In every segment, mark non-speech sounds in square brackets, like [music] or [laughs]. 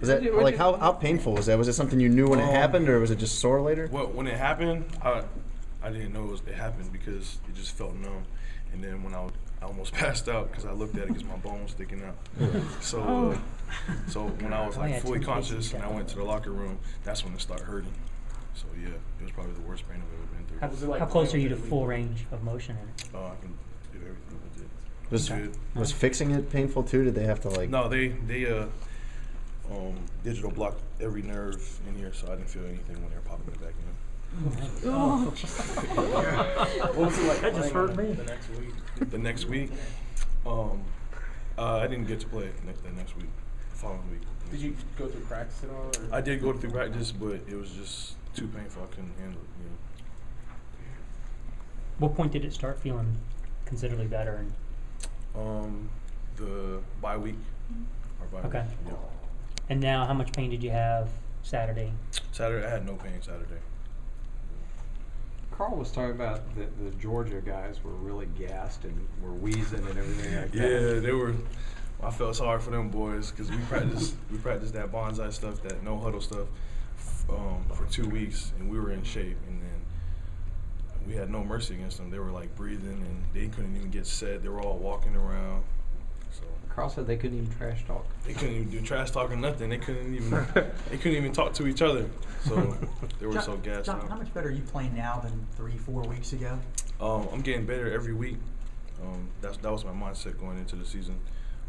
Was that like how, how painful was that? Was it something you knew when it Um, happened, or was it just sore later? Well, when it happened, I I didn't know it, was, it happened because it just felt numb. And then when I, was- I almost [laughs] passed out because I looked at it because my bone was sticking out. So uh, so when I was Oh, yeah, like fully two cases conscious and I went to the locker room, that's when it started hurting. So yeah, it was probably the worst pain I've ever been through. How, like how close are you to full with- range of motion in it? Oh, I can do everything with it. Was It's good. was fixing it painful too? Did they have to like? No, they they uh um digital blocked every nerve in here, so I didn't feel anything when they were popping it back in. What was it like That just playing hurt me. the next week? The next week, um, uh, I didn't get to play next the next week, the following week. Did you go through practice at all? Or? I did go through practice, but it was just too painful. I couldn't handle it. You What point did it start feeling considerably better? And. Um, the bye week. Or bye Okay. Week, yeah. And now, how much pain did you have Saturday? Saturday, I had no pain. Saturday. Carl was talking about that the Georgia guys were really gassed and were wheezing and everything like that. Yeah, they were. I felt sorry for them boys because we practiced we practiced that bonsai stuff, that no huddle stuff, um, for two weeks, and we were in shape. And then we had no mercy against them. They were like breathing, and they couldn't even get set. They were all walking around. So Carl said they couldn't even trash talk. they couldn't even do trash talk or nothing. They couldn't even [laughs] they couldn't even talk to each other. So [laughs] they were Jon, so gassed Jon, out. how much better are you playing now than three, four weeks ago? Um, I'm getting better every week. Um, that's that was my mindset going into the season.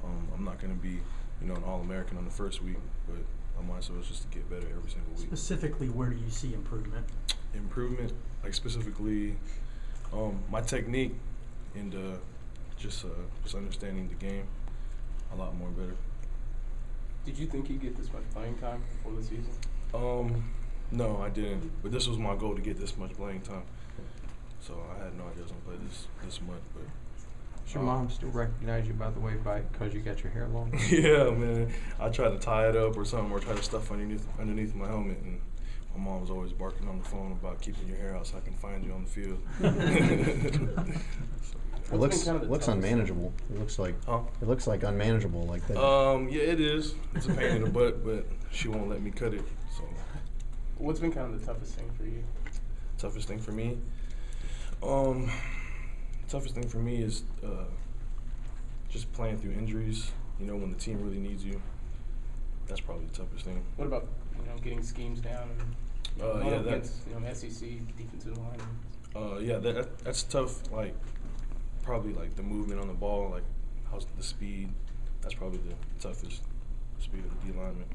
Um, I'm not going to be, you know, an All-American on the first week, but my mindset was just to get better every single week. Specifically, where do you see improvement? Improvement, like specifically, um, my technique and uh, just uh, just understanding the game a lot more better. Did you think you'd get this much playing time before the season? Um, no, I didn't. But this was my goal to get this much playing time. So I had no idea I was gonna play this this much, but Does your mom still recognize you, by the way, by because you got your hair long? [laughs] yeah, man. I tried to tie it up or something, or try to stuff underneath underneath my helmet, and my mom was always barking on the phone about keeping your hair out so I can find you on the field. [laughs] [laughs] So, It What's looks been kind of the looks toughest- unmanageable. It looks like huh? it looks like unmanageable. Like that. Um, yeah, it is. It's a pain in the butt, but she won't let me cut it. So, What's been kind of the toughest thing for you? toughest thing for me. Um, toughest thing for me is uh, just playing through injuries. You know, when the team really needs you. That's probably the toughest thing. What about you know getting schemes down and Uh, going yeah, up that- against you know SEC defensive line? Uh, yeah, that, that that's tough. Like probably like the movement on the ball, like how's the speed. That's probably the toughest speed of the D lineman.